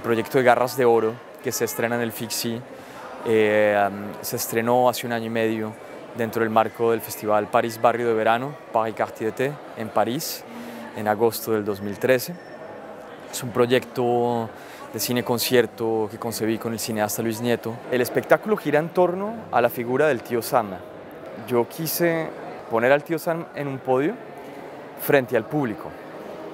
proyecto de Garras de Oro, que se estrena en el FIXI, eh, se estrenó hace un año y medio dentro del marco del Festival París Barrio de Verano, Paris Quartier d'été, en París, en agosto del 2013. Es un proyecto de cine concierto que concebí con el cineasta Luis Nieto. El espectáculo gira en torno a la figura del tío Sam. Yo quise poner al tío Sam en un podio frente al público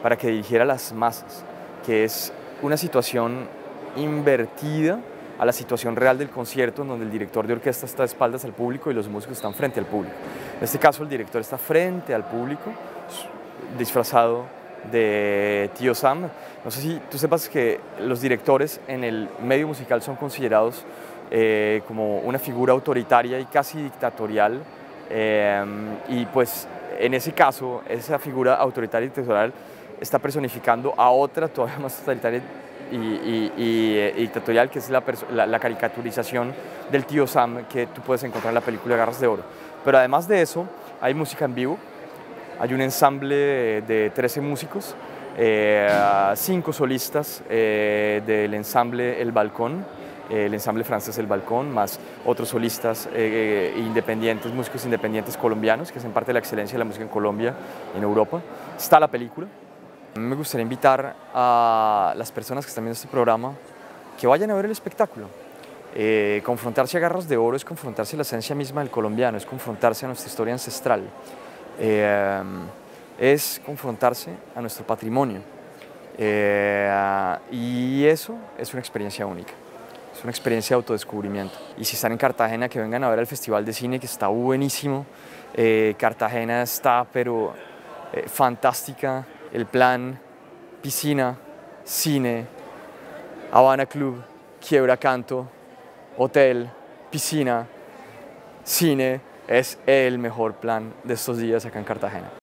para que dirigiera las masas, que es una situación invertida a la situación real del concierto, en donde el director de orquesta está de espaldas al público y los músicos están frente al público. En este caso, el director está frente al público, disfrazado de Tío Sam. No sé si tú sepas que los directores en el medio musical son considerados eh, como una figura autoritaria y casi dictatorial. Eh, y pues en ese caso, esa figura autoritaria y dictatorial está personificando a otra todavía más autoritaria y, eh, dictatorial, que es la, caricaturización del tío Sam que tú puedes encontrar en la película Garras de Oro. Pero además de eso, hay música en vivo, hay un ensamble de 13 músicos, eh, cinco solistas eh, del ensamble El Balcón, el ensamble francés El Balcón, más otros solistas independientes, músicos independientes colombianos, que hacen parte de la excelencia de la música en Colombia, en Europa. Está la película, me gustaría invitar a las personas que están viendo este programa que vayan a ver el espectáculo. Eh, confrontarse a garras de oro es confrontarse a la esencia misma del colombiano, es confrontarse a nuestra historia ancestral, eh, es confrontarse a nuestro patrimonio. Eh, y eso es una experiencia única, es una experiencia de autodescubrimiento. Y si están en Cartagena, que vengan a ver el Festival de Cine, que está buenísimo. Cartagena está, pero fantástica el plan, piscina, cine, Habana Club, Quiebra Canto, hotel, piscina, cine, es el mejor plan de estos días acá en Cartagena.